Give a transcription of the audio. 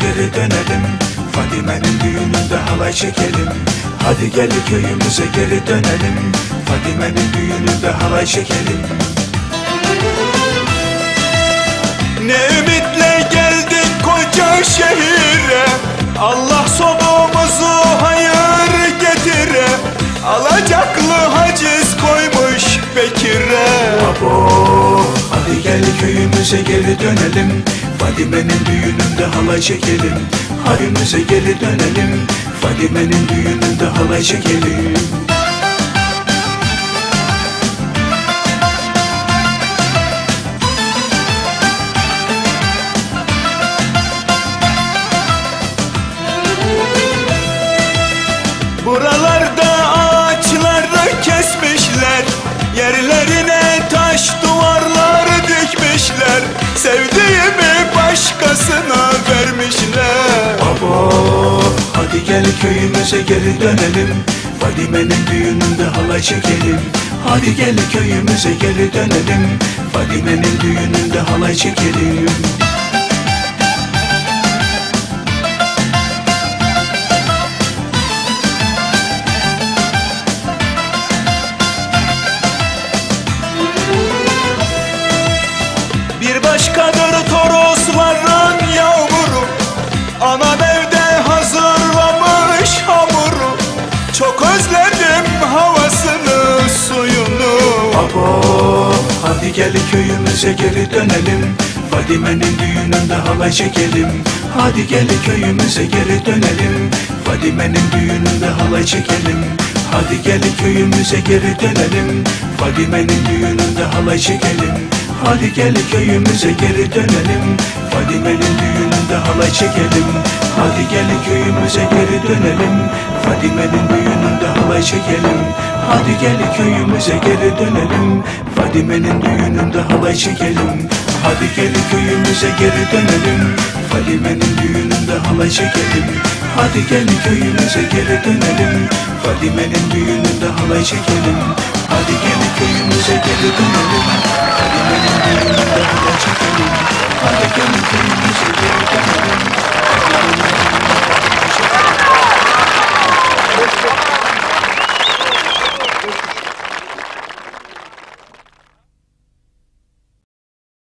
geri dönelim. Fadime'nin düğününde halay çekelim. Hadi gel köyümüze geri dönelim. Fadime'nin düğününde halay çekelim. Ne ümitle geldik koca şehire? Allah sonumuzu hayır getire. Alacaklı haciz koymuş Bekir'e. Abo. Hadi gel köyümüze geri dönelim Fadime'nin düğününde halay çekelim. Halimize geri dönelim. Fadime'nin düğününde halay çekelim. Buralarda ağaçları kesmişler. Yerlerine taş dikmişler Sevdiğimi başkasına vermişler. Abo Hadi gel köyümüze geri dönelim. Fadime'nin düğününde halay çekelim. Hadi gel köyümüze geri dönelim. Fadime'nin düğününde halay çekelim başkadır torosların yağmuru. Anam evde hazırlamış hamuru. Çok özledim havasını suyunu. Abo Hadi gel köyümüze geri dönelim. Fadime'nin düğününde halay çekelim. Hadi gel köyümüze geri dönelim. Fadime'nin düğününde halay çekelim. Hadi gel köyümüze geri dönelim. Fadime'nin düğününde halay çekelim Hadi gel köyümüze geri dönelim. Fadime'nin düğününde halay çekelim. Hadi gel köyümüze geri dönelim. Fadime'nin düğününde halay çekelim. Hadi gel köyümüze geri dönelim. Fadime'nin düğününde halay çekelim. Hadi gel köyümüze geri dönelim. Fadime'nin düğününde halay çekelim. Hadi gel köyümüze geri dönelim. Fadime'nin düğününde halay çekelim. Hadi gel köyümüze geri dönelim I'm